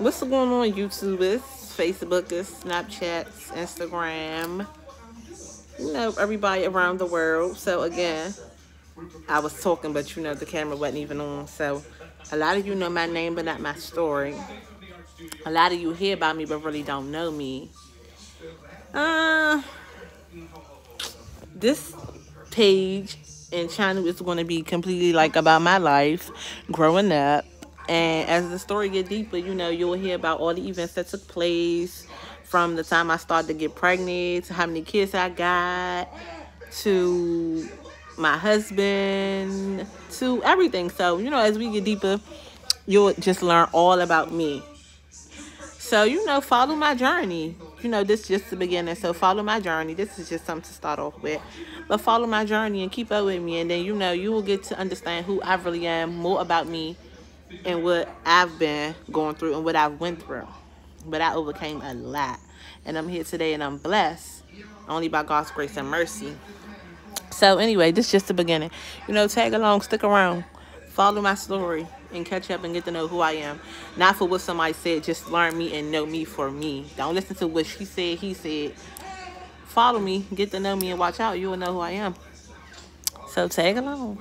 what's going on YouTube is Facebook is Snapchats, Instagram, you know, everybody around the world. So again, I was talking, but you know, the camera wasn't even on. So a lot of you know my name, but not my story. A lot of you hear about me, but really don't know me. Uh, this page and channel is going to be completely like about my life growing up. And as the story get deeper, you know, you'll hear about all the events that took place from the time I started to get pregnant to how many kids I got to my husband to everything. So, you know, as we get deeper, you'll just learn all about me. So, you know, follow my journey. You know, this is just the beginning. So, follow my journey. This is just something to start off with. But follow my journey and keep up with me. And then, you know, you will get to understand who I really am, more about me and what I've been going through and what I've went through. But I overcame a lot. And I'm here today and I'm blessed only by God's grace and mercy. So anyway, this is just the beginning. You know, tag along, stick around, follow my story, and catch up and get to know who I am. Not for what somebody said, just learn me and know me for me. Don't listen to what she said, he said. Follow me, get to know me, and watch out. You will know who I am. So tag along.